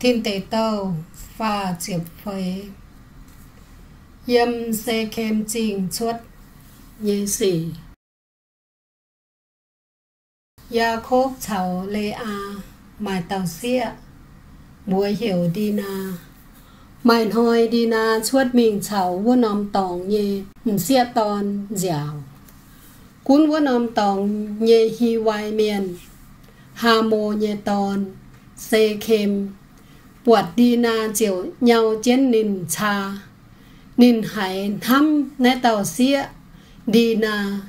thiên tế tàu và chiếc phế yếm xe kem trình xuất như sĩ. Gia khúc cháu lê a, mài tàu xia. Mùa hiểu đi na. Mài hoi đi na chuốt mình cháu vô nòm tòng nhê xia tòn dẻo cún vô nòm tòng nhê hi hoài miền. Hà mô nhê tòn xe kem bột đi na chiều nhau trên nín cha. Nín hải thăm nay tàu xia đi na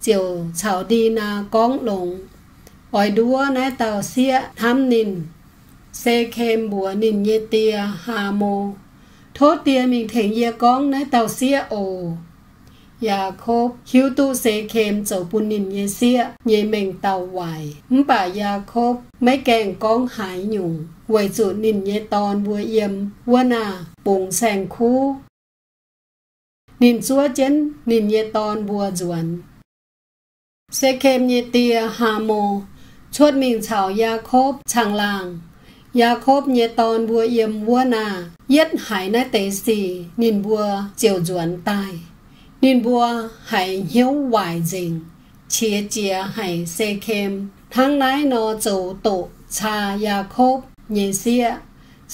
chiều chào đi na con lồng ỏi đua nay tàu xia thăm nín xe kem bùa nín nhê tia hà mô thốt tia mình thể nhia con nay tàu xia ồ Yà khốp hiếu tu xê khem chậu bùn nín nhê xia nhê mình tàu hoài bà yà khốp mấy kèn con hải nhùng หวยจุนินเยตอนบัวเอี่ยมวัวนาปุงแสงคู่นินซัวเจนนินเยตอนบัวจวนเซเคมเยเตียฮาโม ชวดมิงเฉายาโคบช่างลาง ยาโคบเยตอนบัวเอี่ยมวัวนา เย็ดหายนาเตสีนินบัวเจียวจวนตายนินบัวหายเหี้ยวหวจริงเชียเจียหายเซเคม ทั้งนายนอโจโตชายาโคบ เยเซีย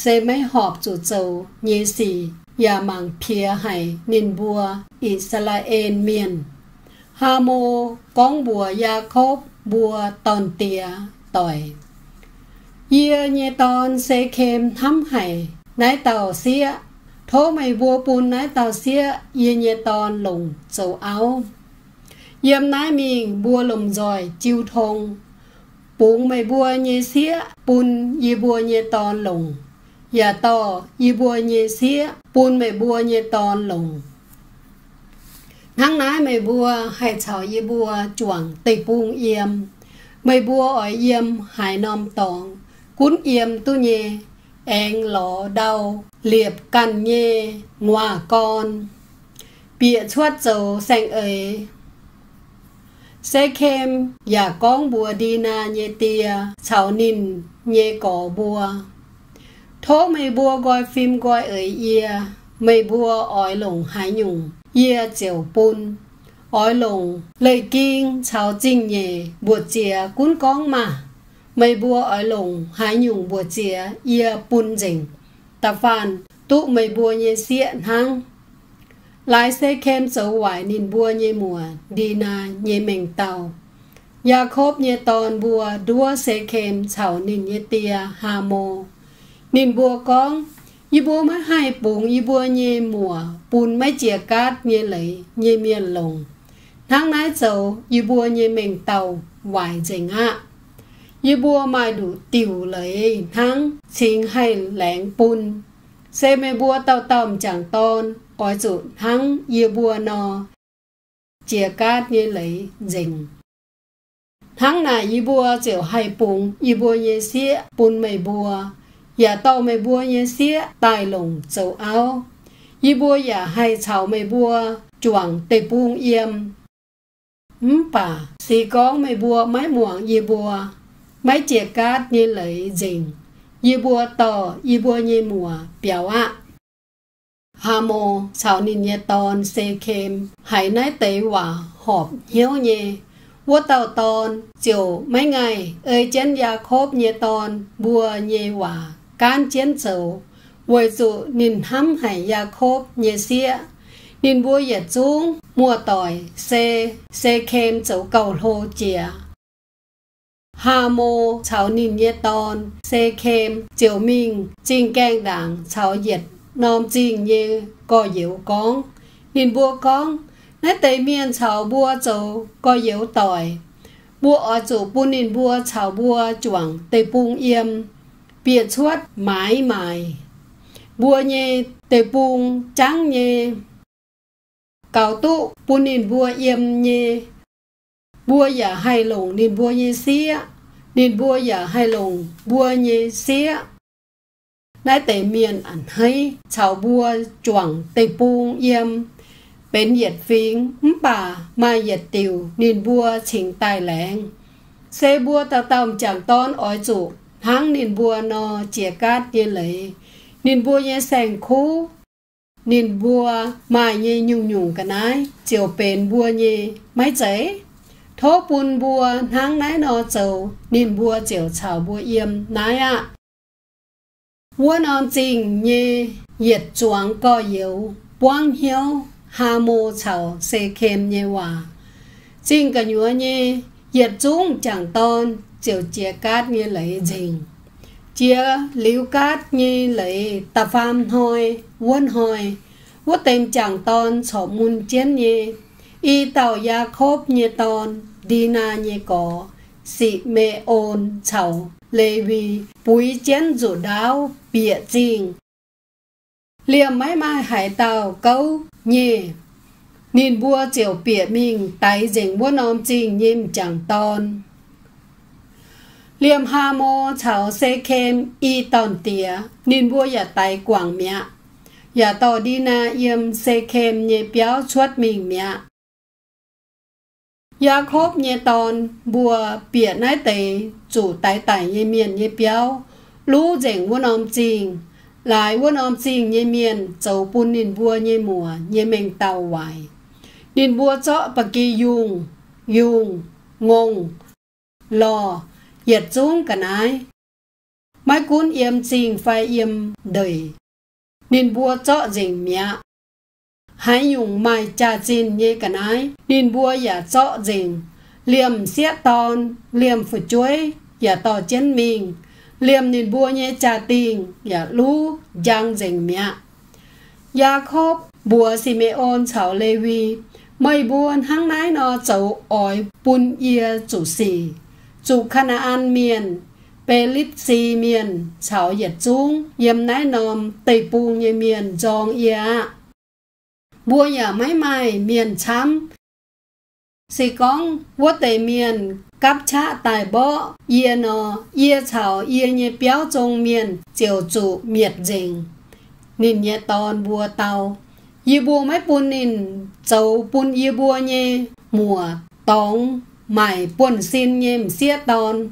เซไม่หอบจู่โจเยสียามังเพียไห่นินบัว อิสราเอลเมียน ฮาโมก้องบัวยาคบบัวตอนเตียต่อยเยียเยตอนเซเคมทำไห่นายเต่าเสียโทไม่บัวปูนนายเต่าเสียเยียเยตอนหลงโจเอาเยี่ยมนายมิงบัวลมจอยจิวทง bụng mày bùa nhẹ xía bùn y bùa nhẹ tòn lùng ya to y bùa nhẹ xía bùn mày bùa nhẹ tòn lùng nắng nái mày bùa hay chào y bùa chuang tây bung yếm mày bùa ở yếm hải nom tòng. Cún yếm tu nhẹ anh lò đau, liệp cằn nhê ngoà con. Bịa chuốt dầu xanh ấy xe kem và con bùa đi na nhẹ tia chào nín nhẹ cỏ bùa. Thố mày bùa gọi phim gọi ở ia mày bùa ói lồng hải nhung ia chiều bún ói lồng lời kinh chào chinh nhẹ, bùa chia cún con mà. Mày bùa ở lồng hải nhung, bùa chia ia bún dình. Ta phàn, tụ mày bùa nhẹ xiện hăng lái xe kem dấu hoài nhìn bùa nhẹ mùa đi na nhẹ mình tàu ya khốp nhẹ tòn bùa đua xe kem chảo nhìn nhẹ tia hà mô nhìn bùa con y bùa mới hai bụng y bùa nhẹ mùa bùn mới chìa cát nhẹ lấy nhẹ miền lồng. Tháng nái sầu y bùa nhẹ mình tàu hoài dành ạ y bùa mai đủ tiểu lấy tháng, xin hay lẻng bùn xe mê bùa tàu tàu chẳng tôn ỏi chỗ hăng ye bùa nò chia cát như lấy dình hăng này ye bùa chịu hay bùng ye bùa như xía bùn mày bùa ya tàu mày bùa như xía tài lồng dầu áo. Ye bùa ya hay chào mày bùa chuang tê bùng yếm ừm, bà xì con mày bùa máy muộn y bùa máy chia cát như lấy dình ye bùa tò ye bùa như mùa biểu ạ hà mô chào nín nhẹ tòn xê kem hải nái tế quả họp hiếu nhẹ vua tàu tòn chiều mấy ngày ơi chén ya khốp nhẹ tòn bùa nhẹ quả can chén sầu, với dụ nín hăm hải ya khốp nhẹ xia, nín bùa yết chung mua tỏi xê xê kem dầu cầu hô chìa. Hà mô cháu nín nhẹ tòn xê kem chiều minh chinh keng đảng cháu yết nòm chinh như có yếu con nín bùa con nãy tây miền chào bùa châu có yếu tỏi bùa ở chỗ bùa nên bùa chào bùa chuang tây bung yếm biệt chuốt mãi mãi bùa nhẹ tây bung trắng nhẹ cao tụ bún nên bùa yếm nhẹ bùa giả dạ hay lồng nên bùa nhẹ xía nên bua dạ giả hay lồng bua nhẹ xía nãy tế miền ảnh hay chào bua chuang tây buông yếm bên nhiệt phiến bà, mai nhiệt tiểu nên bua chính tài lẹng xe bua tao tao chẳng tôn ói chủ. Hang nên bua nó chia cát yên lấy nên bua như sành khu nên bua mai như nhung nhung cái nái. Chiều bền bua như mấy chế thố bùn bua hang nái nó chầu. Nên bua chiều chào bua yếm nái ạ bùa hà hòa. Cả trung chẳng tôn cát liu cát chẳng tôn, sổ mun chén như y tàu ya khốp như tôn, đi na như có sĩ mê ôn chầu lê vi bùi chén rủ đáo bịa trình liềm máy mai hải tàu câu nhì nhìn bua chiều bịa mình tay dình bua nôm trình nhìm chẳng tôn. Liềm hà mô chào xe kem y tòn tía nhìn bua giả tay quảng mẹ. Giả tò đi na yêm xe kem nhẹ béo chuốt mình mẹ ya khốp nhẹ tòn bùa bịa nái tề, chủ tái tải nhẹ miền nhẹ béo. Lũ rảnh bua nôm trình lại quân om trình nhé miền châu bùn nền bùa nhé mùa nhé mình tàu hoài. Nền bùa cho bà kỳ dùng dùng ngông lò yết xuống cả nái. Mai cuốn yếm trình phai yếm đầy nền bùa cho rảnh mẹ hãy dùng mai cha xin như cả nái. Nên bua giả rõ rình liềm xiết ton liềm phụ chuối, giả tỏ chân mình liềm nên bua nhé cha tình giả lú, giang rình mẹ. Gia khóc bua xì mẹ ôn chào lê vi mây buôn hăng nái nó chấu ỏi bùn yê chủ xì. Chủ khana an miền Pelit si miền chào yết chung yếm nái nòm tây bùng như miền giong ia bùa nhà máy mai miền chăm. Sĩ con vô tề miền cắp cha tài bó ye nó ye chào ye nhẹ béo trong miền chiều chủ miệt dình. Nín nhẹ tòn bùa tàu. Yê bùa mấy bùn nín châu bùn yê bùa nhẹ mùa tông mày bùn xin nhé xiết tòn.